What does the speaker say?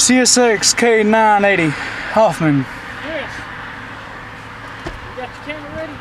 CSX K980 Hoffman. Yes. You got your camera ready?